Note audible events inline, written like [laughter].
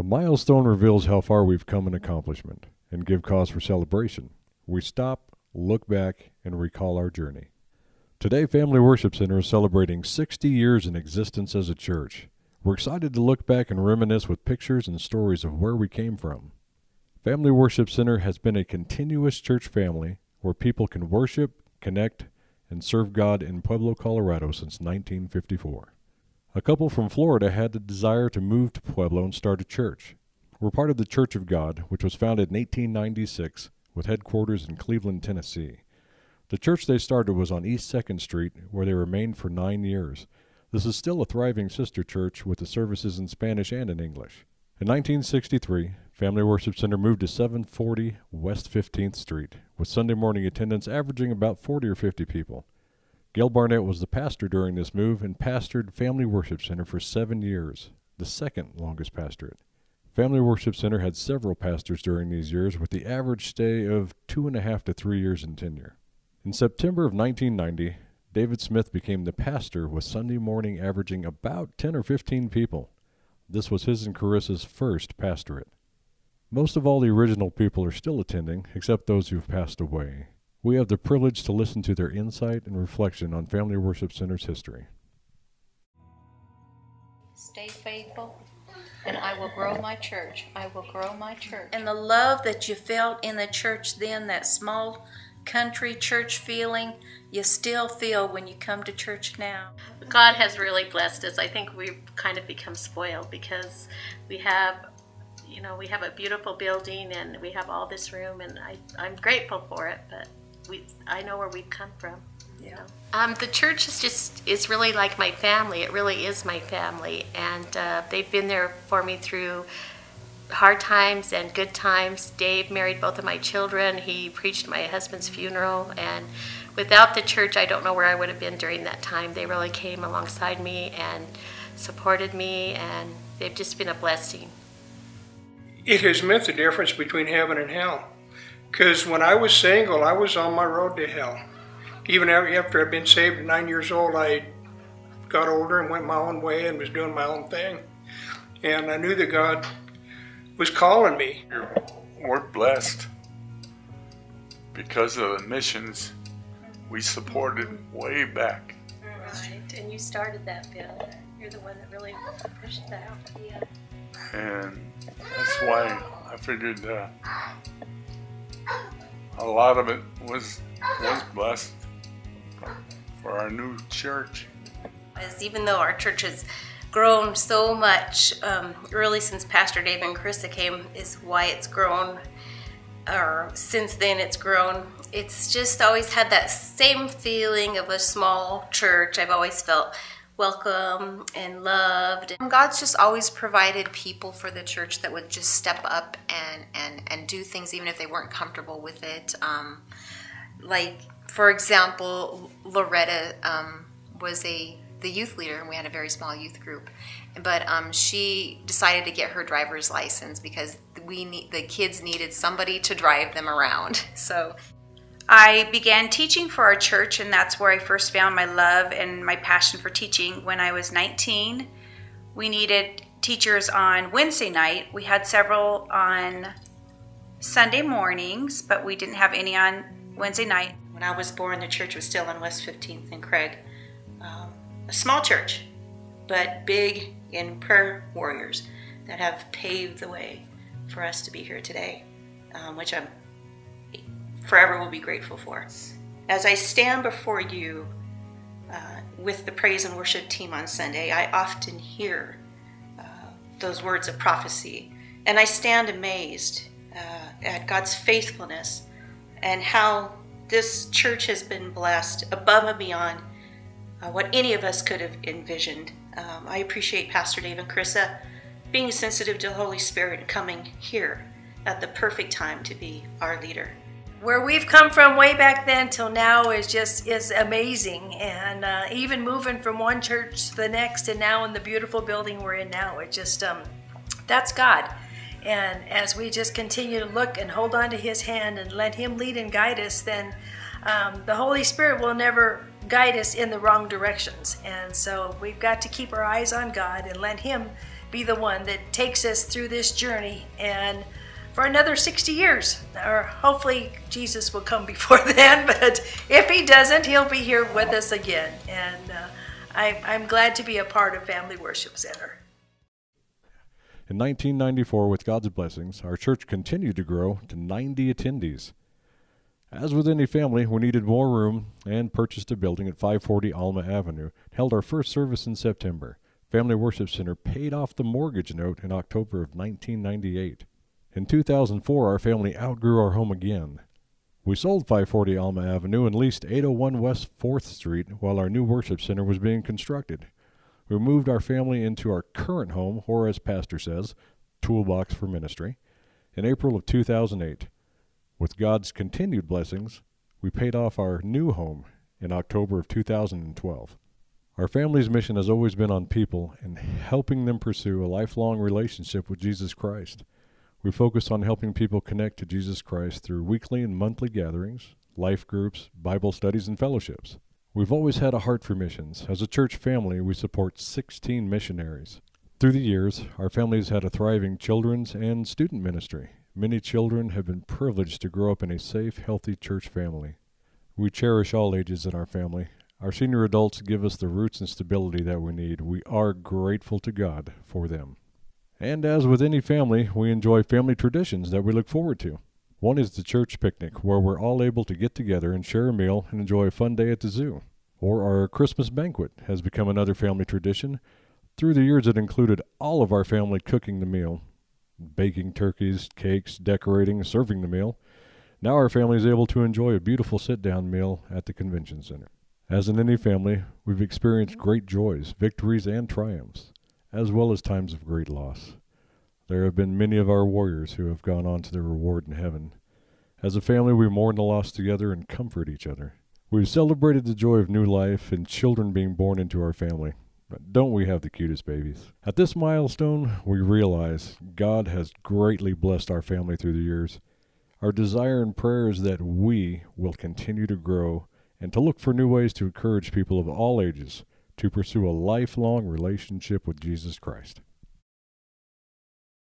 A milestone reveals how far we've come in accomplishment and give cause for celebration. We stop, look back, and recall our journey. Today, Family Worship Center is celebrating 60 years in existence as a church. We're excited to look back and reminisce with pictures and stories of where we came from. Family Worship Center has been a continuous church family where people can worship, connect, and serve God in Pueblo, Colorado since 1954. A couple from Florida had the desire to move to Pueblo and start a church. We're part of the Church of God, which was founded in 1896 with headquarters in Cleveland, Tennessee. The church they started was on East 2nd Street, where they remained for nine years. This is still a thriving sister church with the services in Spanish and in English. In 1963, Family Worship Center moved to 740 West 15th Street, with Sunday morning attendance averaging about 40 or 50 people. Gail Barnett was the pastor during this move and pastored Family Worship Center for seven years, the second longest pastorate. Family Worship Center had several pastors during these years, with the average stay of two and a half to three years in tenure. In September of 1990, David Smith became the pastor with Sunday morning averaging about 10 or 15 people. This was his and Carissa's first pastorate. Most of all the original people are still attending, except those who've passed away. We have the privilege to listen to their insight and reflection on Family Worship Center's history. Stay faithful, and I will grow my church. I will grow my church. And the love that you felt in the church then, that small country church feeling you still feel when you come to church now. God has really blessed us. I think we've kind of become spoiled because we have you know, we have a beautiful building and we have all this room and I, I'm grateful for it, but we I know where we've come from. Yeah. Um, the church is just is really like my family. It really is my family, and uh, they've been there for me through hard times and good times. Dave married both of my children. He preached my husband's funeral. And without the church, I don't know where I would have been during that time. They really came alongside me and supported me, and they've just been a blessing. It has meant the difference between heaven and hell. Because when I was single, I was on my road to hell. Even after I'd been saved at nine years old, I got older and went my own way and was doing my own thing. And I knew that God was calling me. We're blessed because of the missions we supported way back. Right, and you started that, Bill. You're the one that really pushed that. Yeah. And that's why I figured uh, a lot of it was was blessed for our new church. As even though our church has grown so much um, really since Pastor Dave and Carissa came is why it's grown or since then it's grown. It's just always had that same feeling of a small church. I've always felt welcome and loved. God's just always provided people for the church that would just step up and, and, and do things even if they weren't comfortable with it. Um, like, for example, Loretta um, was a the youth leader, and we had a very small youth group. But um, she decided to get her driver's license because we need, the kids needed somebody to drive them around. [laughs] So I began teaching for our church, and that's where I first found my love and my passion for teaching when I was 19. We needed teachers on Wednesday night. We had several on Sunday mornings, but we didn't have any on Wednesday night. When I was born, the church was still on West 15th and Craig. Um, a small church, but big in prayer warriors that have paved the way for us to be here today, um, which I'm forever will be grateful for. As I stand before you uh, with the praise and worship team on Sunday, I often hear uh, those words of prophecy, and I stand amazed uh, at God's faithfulness and how this church has been blessed above and beyond uh, what any of us could have envisioned. Um, I appreciate Pastor Dave and Carissa being sensitive to the Holy Spirit and coming here at the perfect time to be our leader. Where we've come from way back then till now is just is amazing, and uh, even moving from one church to the next, and now in the beautiful building we're in now, it just um, that's God. And as we just continue to look and hold on to His hand and let Him lead and guide us, then um, the Holy Spirit will never guide us in the wrong directions. And so we've got to keep our eyes on God and let Him be the one that takes us through this journey and for another 60 years. Or hopefully Jesus will come [laughs] before then, but if he doesn't, he'll be here with us again. And uh, I, I'm glad to be a part of Family Worship Center. In 1994, with God's blessings, our church continued to grow to 90 attendees. As with any family, we needed more room and purchased a building at 540 Alma Avenue. Held our first service in September. Family Worship Center paid off the mortgage note in October of 1998. In 2004, our family outgrew our home again. We sold 540 Alma Avenue and leased 801 West 4th Street while our new worship center was being constructed. We moved our family into our current home, or as Pastor says, toolbox for ministry, in April of 2008. With God's continued blessings, we paid off our new home in October of 2012. Our family's mission has always been on people and helping them pursue a lifelong relationship with Jesus Christ. We focus on helping people connect to Jesus Christ through weekly and monthly gatherings, life groups, Bible studies, and fellowships. We've always had a heart for missions. As a church family, we support 16 missionaries. Through the years, our family has had a thriving children's and student ministry. Many children have been privileged to grow up in a safe, healthy church family. We cherish all ages in our family. Our senior adults give us the roots and stability that we need. We are grateful to God for them. And as with any family, we enjoy family traditions that we look forward to. One is the church picnic, where we're all able to get together and share a meal and enjoy a fun day at the zoo. Or our Christmas banquet has become another family tradition. Through the years, it included all of our family cooking the meal, baking turkeys, cakes, decorating, serving the meal. Now our family is able to enjoy a beautiful sit down meal at the convention center. As in any family, we've experienced great joys, victories, and triumphs, as well as times of great loss. There have been many of our warriors who have gone on to their reward in heaven. As a family, we mourn the loss together and comfort each other. We've celebrated the joy of new life and children being born into our family. But don't we have the cutest babies? At this milestone, we realize God has greatly blessed our family through the years. Our desire and prayer is that we will continue to grow and to look for new ways to encourage people of all ages to pursue a lifelong relationship with Jesus Christ.